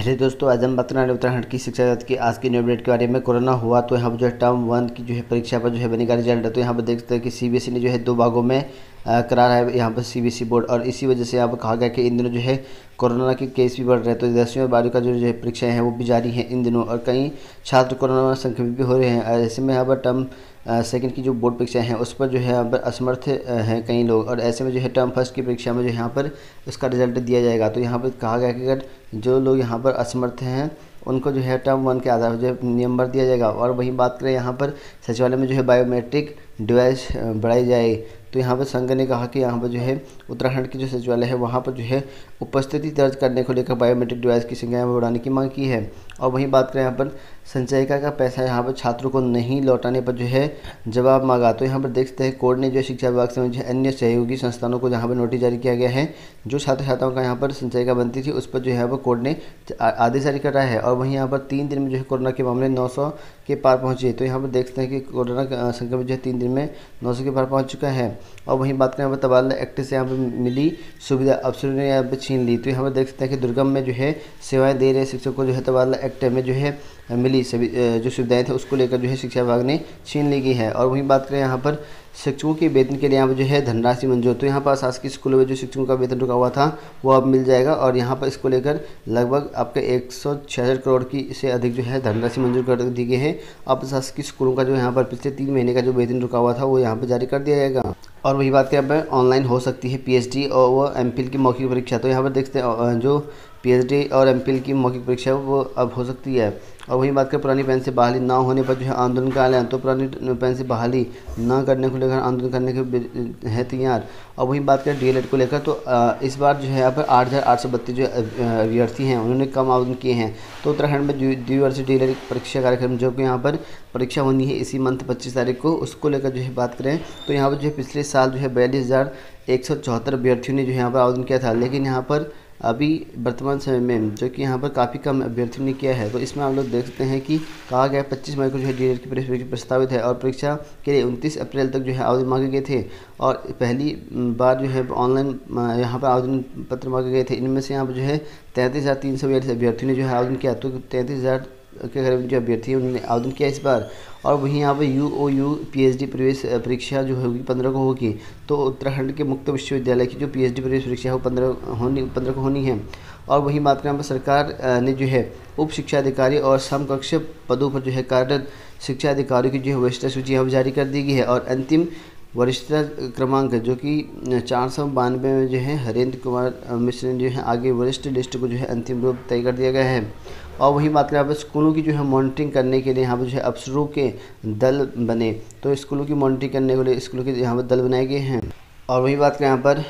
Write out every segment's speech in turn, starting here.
Hello दोस्तों, आज हम बात कर उत्तराखंड की शिक्षा जगत की आज की न्यू अपडेट के बारे में। कोरोना हुआ तो यहाँ पर जो है टर्म वन की जो है परीक्षा पर जो है बनेगा रिज़ल्ट तो यहाँ पर देख सकते हैं कि सीबीएसई ने जो है दो भागों में करा रहा है यहाँ पर सीबीएसई बोर्ड और इसी वजह से यहाँ पर कहा गया कि इन दिनों जो है कोरोना के केस भी बढ़ रहे हैं। तो दसवीं और बारहवीं का जो जो है परीक्षाएँ हैं वो भी जारी हैं इन दिनों और कई छात्र कोरोना संक्रमित भी हो रहे हैं। ऐसे में यहाँ पर टर्म सेकंड की जो बोर्ड परीक्षाएँ हैं उस पर जो है यहाँ पर असमर्थ हैं कई लोग और ऐसे में जो है टर्म फ़र्स्ट की परीक्षा में जो यहाँ पर उसका रिज़ल्ट दिया जाएगा। तो यहाँ पर कहा गया कि अगर जो लोग यहाँ पर असमर्थ हैं, उनको जो है टर्म वन के आधार पर जो है नंबर दिया जाएगा। और वहीं बात करें यहाँ पर सचिवालय में जो है बायोमेट्रिक डिवाइस बढ़ाई जाए। तो यहाँ पर संघ ने कहा कि यहाँ पर जो है, उत्तराखंड की जो सचिवालय है, वहाँ पर जो है उपस्थिति दर्ज करने को लेकर बायोमेट्रिक डिवाइस की संख्या बढ़ाने की मांग की है। और वहीं बात करें यहाँ पर, संचयिका का पैसा यहाँ पर छात्रों को नहीं लौटाने पर जो है जवाब मांगा। तो यहाँ पर देखते हैं, कोर्ट ने जो शिक्षा विभाग से अन्य सहयोगी संस्थानों को जहाँ पर नोटिस जारी किया गया है, जो छात्र छात्राओं का यहाँ पर संचयिका बनती थी, उस पर जो है वो कोर्ट ने आदेश जारी कर है। और वहीं यहाँ पर तीन दिन में जो है कोरोना के मामले नौ सौ के पार पहुँचे। तो यहाँ पर देखते हैं कि कोरोना संक्रमण जो है तीन दिन में नौ सौ के पार पहुँच चुका है। और वहीं बात करें यहाँ पर तबादला एक्ट से यहाँ पर मिली सुविधा अफसरों ने यहाँ पर छीन ली। तो यहाँ पर देख सकते हैं कि दुर्गम में जो है सेवाएँ दे रहे शिक्षकों को जो है तबादला एक्ट में जो है मिली सभी जो सुविधाएँ थे उसको लेकर जो है शिक्षा विभाग ने छीन ली गई है। और वहीं बात करें यहाँ पर शिक्षकों के वेतन के लिए यहाँ पर जो है धनराशि मंजूर। तो यहाँ पर शासकीय स्कूलों में जो शिक्षकों का वेतन रुका हुआ था, वो अब मिल जाएगा और यहाँ पर इसको लेकर लगभग आपके एक सौ छियासठ करोड़ की से अधिक जो है धनराशि मंजूर कर दी गई है। अब शासकीय स्कूलों का जो यहाँ पर पिछले तीन महीने का जो वेतन रुका हुआ था, वो यहाँ पर जारी कर दिया जाएगा। और वही बात करें है ऑनलाइन हो सकती है पीएचडी और वो एमफिल की मौखिक परीक्षा। तो यहाँ पर देखते हैं जो पीएचडी और एमफिल की मौखिक परीक्षा वो अब हो सकती है। और वही बात करें पुरानी पेन से बहाली ना होने पर जो है आंदोलन का ऐलान तो पुरानी पेन से बहाली ना करने को लेकर आंदोलन करने के है तैयार। और वहीं बात करें डी को लेकर तो इस बार जो है यहाँ पर आठ हज़ार आठ सौ बत्तीस जो अभ्यर्थी हैं, उन्होंने कम आवेदन किए हैं। तो उत्तराखंड में द्विवर्षीय डी एल परीक्षा कार्यक्रम जो कि यहाँ पर परीक्षा होनी है इसी मंथ पच्चीस तारीख को, उसको लेकर जो है बात करें तो यहाँ पर जो है पिछले साल जो है बयालीस हज़ार एक सौ चौहत्तर अभ्यर्थियों ने जो यहाँ पर आवेदन किया था। लेकिन यहाँ पर अभी वर्तमान समय में, जो कि यहाँ पर काफ़ी कम अभ्यर्थियों ने किया है तो इसमें आप लोग देख सकते हैं कि कहा गया पच्चीस मई को जो है डी की परीक्षा प्रस्तावित है और परीक्षा के लिए उनतीस अप्रैल तक जो है आवेदन मांगे गए थे और पहली बार जो है ऑनलाइन यहाँ पर आवेदन पत्र मांगे गए थे। इनमें से यहाँ पर जो है तैंतीस हज़ार तीन सौ बयालीस अभ्यर्थियों ने जो है आवेदन किया तो तैंतीस हज़ार के करीब जो अभ्यर्थी उन्होंने आवेदन किया इस बार। और वहीं यहाँ पर U O U P H D प्रवेश परीक्षा जो होगी, पंद्रह को होगी। तो उत्तराखंड के मुक्त विश्वविद्यालय की जो पी एच डी प्रवेश परीक्षा है, वो पंद्रह होनी, पंद्रह को होनी है। और वहीं बात करें सरकार ने जो है, उप शिक्षा अधिकारी और समकक्ष पदों पर जो है, कार्यरत शिक्षा अधिकारियों की जो है वरिष्ठ सूची अब जारी कर दी गई है। और अंतिम वरिष्ठता क्रमांक, जो कि चार सौ बानवे में जो है, हरेंद्र कुमार मिश्र ने जो है, आगे वरिष्ठ लिस्ट को जो है, अंतिम रूप तय कर दिया गया है। और वही बात करें, यहाँ पर स्कूलों की जो है मॉनिटरिंग करने के लिए यहाँ पर जो है अफसरों के दल बने। तो स्कूलों की मॉनिटरिंग करने के लिए स्कूलों के यहाँ पर दल बनाए गए हैं। और वही बात करें, यहाँ पर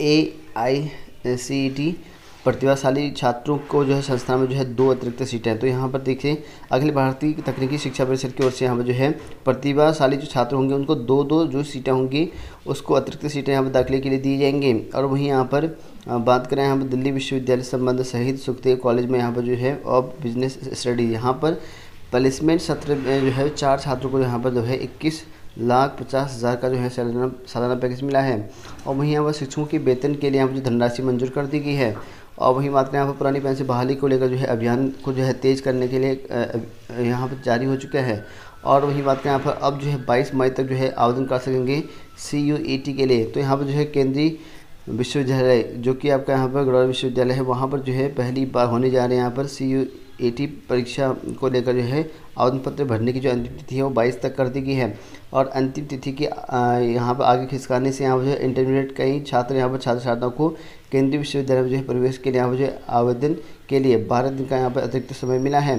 ए आई सी टी प्रतिभाशाली छात्रों को जो है संस्थान में जो है दो अतिरिक्त सीटें हैं। तो यहाँ पर देखिए, अखिल भारतीय तकनीकी शिक्षा परिषद की ओर से यहाँ पर जो है प्रतिभाशाली जो छात्र होंगे, उनको दो दो जो सीटें होंगी, उसको अतिरिक्त सीटें यहाँ पर दाखिले के लिए दी जाएँगी। और वहीं यहाँ पर बात करें यहाँ पर दिल्ली विश्वविद्यालय संबंध सहित सुखदेव कॉलेज में यहाँ पर जो है ऑफ़ बिज़नेस स्टडी, यहाँ पर प्लेसमेंट सत्र में जो है चार छात्रों को यहाँ पर जो है इक्कीस लाख पचास हज़ार का जो है सालाना सालाना पैकेज मिला है। और वहीं यहाँ पर शिक्षकों के वेतन के लिए यहाँ पर जो धनराशि मंजूर कर दी गई है। और वहीं बात करें, यहाँ पर पुरानी पेंशन बहाली को लेकर जो है अभियान को जो है तेज़ करने के लिए यहाँ पर जारी हो चुका है। और वहीं बात करें, यहाँ पर अब जो है बाईस मई तक जो है आवेदन कर सकेंगे सी टी के लिए। तो यहाँ पर जो है केंद्रीय विश्वविद्यालय, जो कि आपका यहाँ पर गौरव विश्वविद्यालय है, वहाँ पर जो है पहली बार होने जा रहे हैं यहाँ पर सी यू ए टी परीक्षा को लेकर जो है आवेदन पत्र भरने की जो अंतिम तिथि है, वो बाईस तक कर दी गई है। और अंतिम तिथि के यहाँ पर आगे खिसकाने से यहाँ पर जो है इंटरमीडिएट कई छात्र यहाँ पर छात्र छात्राओं को केंद्रीय विश्वविद्यालय में जो है प्रवेश के लिए यहाँ पर जो आवेदन के लिए बारह दिन का यहाँ पर अतिरिक्त समय मिला है।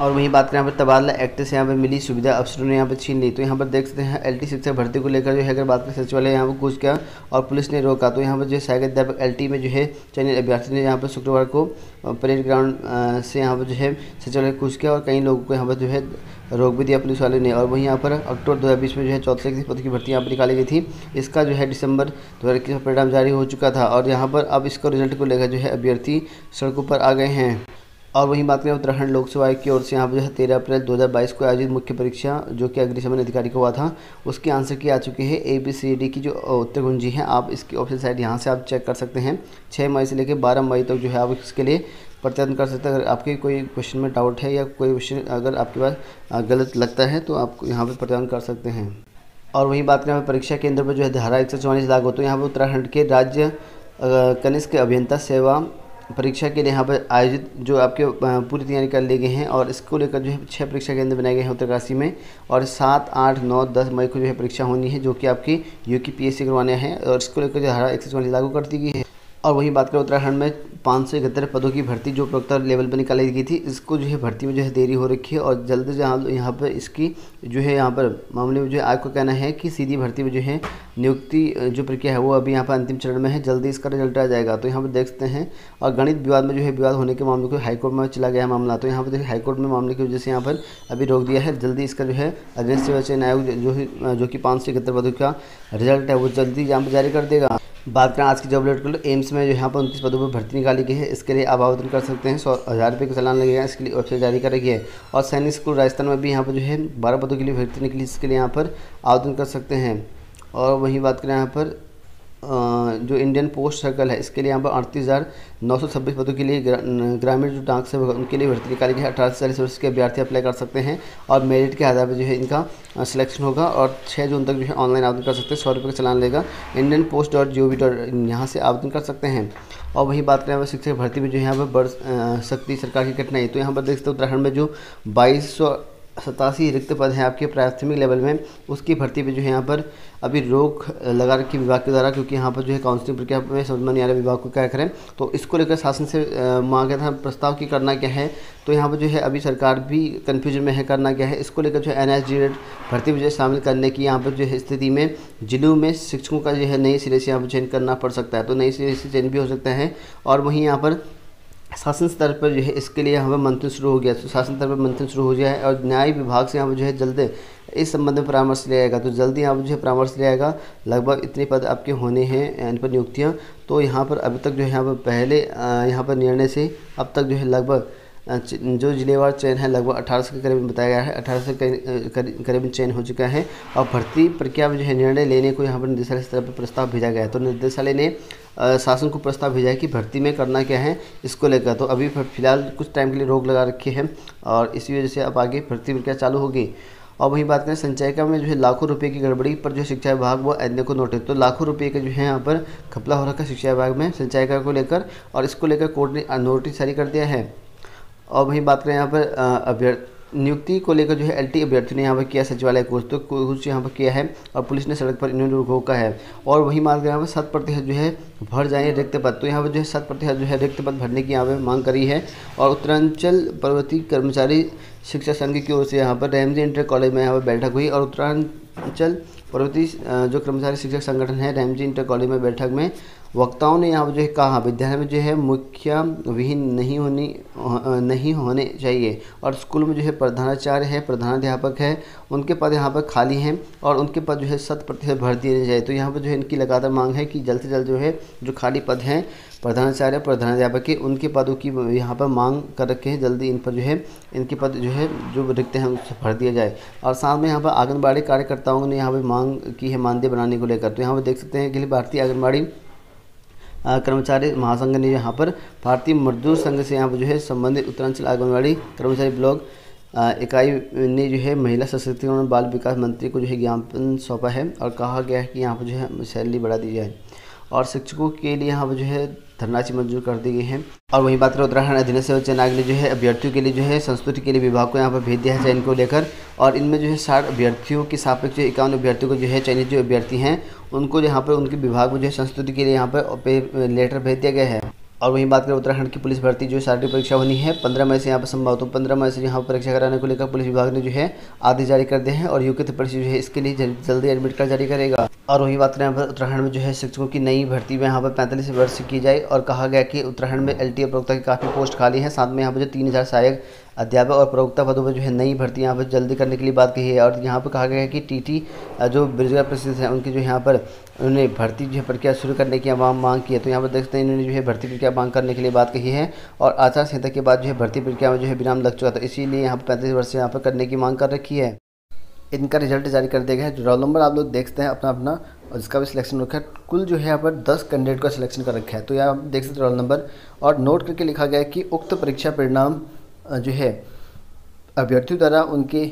और वहीं बात करें यहाँ पर तबादला एक्ट से यहाँ पर मिली सुविधा अफसरों ने यहाँ पर छीन ली तो यहाँ पर देख सकते हैं एल टी शिक्षक भर्ती को लेकर जो है अगर बात करें सचिवालय यहाँ पर कूच किया और पुलिस ने रोका तो यहाँ पर जो है सहायक अध्यापक एल टी में जो है चयनित अभ्यर्थी ने यहाँ पर शुक्रवार को परेड ग्राउंड से यहाँ पर जो है सचिवालय कूच किया और कई लोगों को यहाँ पर जो है रोक भी दिया पुलिस वाले ने और वहीं यहाँ पर अक्टूबर दो हज़ार बीस में जो है चौथे पद की भर्ती यहाँ पर निकाली गई थी इसका जो है दिसंबर दो हज़ार इक्कीस में परिणाम जारी हो चुका था और यहाँ पर अब इसका रिज़ल्ट को लेकर जो है अभ्यर्थी सड़कों पर आ गए हैं और वहीं बात करें उत्तराखंड लोक सेवा आयोग की ओर से, यहाँ पर जो है तेरह अप्रैल 2022 को आयोजित मुख्य परीक्षा, जो कि अग्निशमन अधिकारी को हुआ था, उसकी आंसर की आ चुकी है ए बी सी डी की जो उत्तर कुंजी है, आप इसकी ऑफिशियल साइट यहाँ से आप चेक कर सकते हैं। छः मई से लेकर बारह मई तक जो है आप इसके लिए प्रत्यान कर सकते हैं। अगर आपके कोई क्वेश्चन में डाउट है या कोई क्वेश्चन अगर आपके पास गलत लगता है तो आप यहाँ पर प्रत्यान कर सकते हैं। और वहीं बात करें परीक्षा केंद्र पर जो है धारा एक सौ चौवालीस लागू तो यहाँ पर उत्तराखंड के राज्य कनिष्क अभियंता सेवा परीक्षा के लिए यहाँ पर आयोजित जो आपके पूरी तैयारी कर लिए गए हैं और इसको लेकर जो है छः परीक्षा केंद्र बनाए गए हैं उत्तरकाशी में और सात, आठ, नौ, दस मई को जो है परीक्षा होनी है जो कि आपकी यू की पी करवाने हैं और इसको लेकर जो धारा एक सौ लागू कर दी गई है। और वही बात करें उत्तराखंड में पाँच सौ इकहत्तर पदों की भर्ती जो प्रवक्ता लेवल पर निकाली गई थी, इसको जो है भर्ती में जो है देरी हो रखी है और जल्द जहाँ यहाँ पर इसकी जो है यहाँ पर मामले में जो है आयोग का कहना है कि सीधी भर्ती में जो है नियुक्ति, जो प्रक्रिया है वो अभी यहाँ पर अंतिम चरण में है, जल्दी इसका रिज़ल्ट आ जाएगा। तो यहाँ पर देख सकते हैं और गणित विवाद में जो है विवाद होने के मामले को हाईकोर्ट में चला गया मामला। तो यहाँ पर देखिए हाईकोर्ट में मामले की वजह से यहाँ पर अभी रोक दिया है, जल्दी इसका जो है अध्यक्ष सेवा चयन आयोग जो है, जो कि पाँच सौ इकहत्तर पदों का रिज़ल्ट है वो जल्दी यहाँ पर जारी कर देगा। बात करें आज की जॉब लेट कर एम्स में जो यहाँ पर उनतीस पदों पर भर्ती निकाली गई है, इसके लिए आप आवेदन कर सकते हैं, सौ, हज़ार रुपये का चलान लगेगा इसके लिए वेबसाइट जारी कर रखी है। और सैनिक स्कूल राजस्थान में भी यहाँ पर जो है बारह पदों के लिए भर्ती निकली, इसके लिए यहाँ पर आवेदन कर सकते हैं। और वहीं बात करें यहाँ पर जो इंडियन पोस्ट सर्कल है, इसके लिए यहाँ पर अड़तीस हज़ार नौ सौ छब्बीस पदों के लिए ग्रामीण जो डाक सेवक उनके लिए भर्ती निकाली गई है। अठारह से चालीस वर्ष के अभ्यर्थी अप्लाई कर सकते हैं और मेरिट के आधार पर जो है इनका सिलेक्शन होगा और छः जून तक जो है ऑनलाइन आवेदन कर सकते हैं, सौ रुपये का चलान लेगा। Indian post dot G O V dot in यहाँ से आवेदन कर सकते हैं। और वही बात करें, शिक्षक भर्ती में जो यहाँ पर बढ़ सकती सरकार की कठिनाई। तो यहाँ पर देख सकते उत्तराखंड में जो बाईस सौ सतासी रिक्त पद हैं आपके प्राथमिक लेवल में। उसकी भर्ती पे जो है यहाँ पर अभी रोक लगा रखी विभाग के द्वारा क्योंकि यहाँ पर जो है काउंसलिंग प्रक्रिया में समझ में नहीं आ विभाग को क्या करें? तो इसको लेकर शासन से मांगा था प्रस्ताव की करना क्या है? तो यहाँ पर जो है अभी सरकार भी कन्फ्यूज़न में है, करना क्या है? इसको लेकर जो है एन भर्ती में जो शामिल करने की यहाँ पर जो है स्थिति में जिलों में शिक्षकों का जो है नए सिरे से यहाँ पर चयन करना पड़ सकता है। तो नए सिरे से चयन भी हो सकता है और वहीं यहाँ पर शासन स्तर पर जो है, इसके लिए हमें मंथन शुरू हो गया। तो शासन स्तर पर मंथन शुरू हो गया है और न्याय विभाग से यहाँ पर जो है, जल्द इस संबंध में परामर्श लिया जाएगा। तो जल्दी यहाँ पर जो है, परामर्श लिया जाएगा। लगभग इतने पद आपके होने हैं इन पर नियुक्तियाँ। तो यहाँ पर अभी तक जो है, यहाँ पर पहले यहाँ पर निर्णय से अब तक जो है, लगभग जो जिलेवार चयन है, लगभग अठारह सौ के करीब बताया गया है। अठारह सौ करीब चयन हो चुका है और भर्ती प्रक्रिया में जो है, निर्णय लेने को यहाँ पर निदेशालय स्तर पर प्रस्ताव भेजा गया है। तो निदेशालय ने शासन को प्रस्ताव भेजा है कि भर्ती में करना क्या है इसको लेकर। तो अभी फ़िलहाल कुछ टाइम के लिए रोक लगा रखी है और इसी वजह से अब आगे भर्ती प्रक्रिया चालू होगी। और वही बात करें संचायिका में जो है, लाखों रुपए की गड़बड़ी पर जो शिक्षा विभाग वो एन को नोटिस। तो लाखों रुपए का जो है, यहाँ पर खपला हो रखा शिक्षा विभाग में संचायिका को लेकर और इसको लेकर कोर्ट ने नोटिस जारी कर दिया है। और वहीं बात करें यहाँ पर अभ्यर्थी, नियुक्ति को लेकर जो है एलटी अभ्यर्थी ने यहाँ पर किया सचिवालय कोर्स तो कुछ यहाँ पर किया है और पुलिस ने सड़क पर इन्होंने रोका है। और वही मांग यहाँ पर शत प्रतिशत जो है भर जाए रिक्त पद तो यहाँ पर जो है शत प्रतिशत जो है रिक्त पद भरने की यहाँ पर मांग करी है। और उत्तरांचल पर्वतीय कर्मचारी शिक्षा संघ की ओर से यहाँ पर रैमजी इंटर कॉलेज में यहाँ पर बैठक हुई और उत्तरांचल पर्वतीय जो कर्मचारी शिक्षक संगठन है रैमजी इंटर कॉलेज में बैठक में वक्ताओं ने यहाँ जो है कहा, विद्यालय में जो है मुख्य विहीन नहीं होनी, नहीं होने चाहिए। और स्कूल में जो है प्रधानाचार्य है प्रधानाध्यापक है, उनके पद यहाँ पर खाली हैं और उनके पद जो है शत प्रतिशत भर दिए जाए। तो यहाँ पर जो है इनकी लगातार मांग है कि जल्द से जल्द जो है, जो खाली पद हैं, प्रधानाचार्य प्रधानाध्यापक के, उनके पदों की यहाँ पर मांग कर रखे हैं। जल्दी इन पर जो है, इनके पद जो है, जो रिक्त हैं उससे भर दिया जाए। और साथ में यहाँ पर आंगनबाड़ी कार्यकर्ताओं ने यहाँ पर मांग की है मानदेय बनाने को लेकर। तो यहाँ पर देख सकते हैं कि भारतीय आंगनबाड़ी कर्मचारी महासंघ ने यहाँ पर भारतीय मजदूर संघ से यहाँ पर जो है संबंधित उत्तरांचल आंगनबाड़ी कर्मचारी ब्लॉक इकाई ने जो है महिला सशक्तिकरण और बाल विकास मंत्री को जो है ज्ञापन सौंपा है और कहा गया है कि यहाँ पर जो है सैलरी बढ़ा दी जाए और शिक्षकों के लिए यहाँ पर जो है धरनाची मंजूर कर दी गई है। और वहीं बात करें उत्तराखंड अधीन सेवा चयन आयोग ने जो है अभ्यर्थियों के लिए जो है संस्कृति के लिए विभाग को यहाँ पर भेज दिया है, चयन को लेकर। और इनमें जो है साठ अभ्यर्थियों के सापेक्ष जो इक्यावन अभ्यर्थियों को जो है चयनित जो अभ्यर्थी हैं, उनको यहाँ पर उनके विभाग में जो है संस्कृति के लिए यहाँ पर लेटर भेज दिया गया है। और वहीं बात करें उत्तराखंड की पुलिस भर्ती, जो शारीरिक परीक्षा होनी है, पंद्रह मई से यहाँ पर संभव तो पंद्रह मई से यहाँ पर परीक्षा कराने को लेकर पुलिस विभाग ने जो है आदेश जारी कर दिए हैं और यूके परीक्षा जो है इसके लिए जल्दी एडमिट कार्ड जारी करेगा। और वही बात करें यहाँ पर उत्तराखंड में जो है शिक्षकों की नई भर्ती में यहाँ पर पैंतालीस वर्ष की जाए और कहा गया कि उत्तराखंड में एल टी प्रवक्ता की काफ़ी पोस्ट खाली है, साथ में यहाँ पर जो तीन हज़ार सहायक अध्यापक और प्रवक्ता पदों पर जो है नई भर्ती यहाँ पर जल्दी करने के लिए बात कही है और यहाँ पर कहा गया है कि टीटी जो बेरोजगार प्रसिद्ध हैं, उनकी जो यहाँ पर उन्होंने भर्ती जो है प्रक्रिया शुरू करने की मांग की है। तो यहाँ पर देखते हैं इन्होंने जो है भर्ती प्रक्रिया मांग करने के लिए बात कही है और आचार संहिता के बाद जो है भर्ती प्रक्रिया में जो है विराम लग चुका था, इसीलिए यहाँ पर पैंतीस वर्ष यहाँ पर करने की मांग कर रखी है। इनका रिज़ल्ट जारी कर दिया गया है। जो रोल नंबर आप लोग देखते हैं अपना अपना और जिसका भी सिलेक्शन रखा है। कुल जो है यहाँ पर दस कैंडिडेट का सिलेक्शन कर रखा है। तो यहाँ आप देख सकते हैं रोल नंबर, और नोट करके लिखा गया है कि उक्त परीक्षा परिणाम जो है, अभ्यर्थियों द्वारा उनके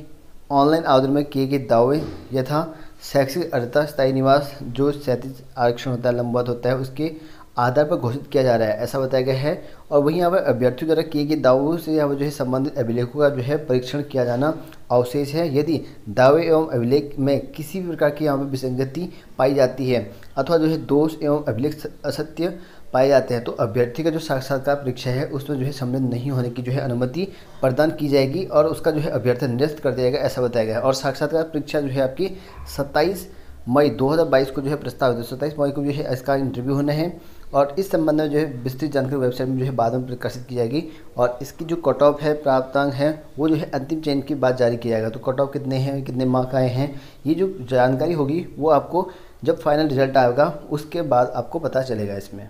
ऑनलाइन आवेदन में किए गए दावे यथा शैक्षिक अर्हता, स्थायी निवास, जो सैंतीस आरक्षण होता है, लंबवत होता है, उसके आधार पर घोषित किया जा रहा है, ऐसा बताया गया है। और वहीं यहाँ पर अभ्यर्थियों द्वारा किए गए दावों से यहाँ पर जो है संबंधित अभिलेखों का जो है परीक्षण किया जाना अवशेष है। यदि दावे एवं अभिलेख में किसी भी प्रकार की यहाँ पर विसंगति पाई जाती है अथवा जो है दोष एवं अभिलेख असत्य पाए जाते हैं। तो अभ्यर्थी का जो साक्षात्कार परीक्षा है, उसमें जो है सम्मिलित नहीं होने की जो है अनुमति प्रदान की जाएगी और उसका जो है अभ्यर्थी निरस्त कर दिया जाएगा, ऐसा बताया गया है। और साक्षात्कार परीक्षा जो है आपकी सत्ताईस मई 2022 को जो है प्रस्तावित है। सत्ताईस मई को जो है इसका इंटरव्यू होना है और इस संबंध में जो है विस्तृत जानकारी वेबसाइट में जो है बाद में प्रकाशित की जाएगी और इसकी जो कट ऑफ़ है, प्राप्तांक है, वो जो है अंतिम चयन की बात जारी किया जाएगा। तो कट ऑफ़ कितने हैं, कितने मार्क आए हैं, ये जो जानकारी होगी, वो आपको जब फाइनल रिज़ल्ट आएगा, उसके बाद आपको पता चलेगा इसमें।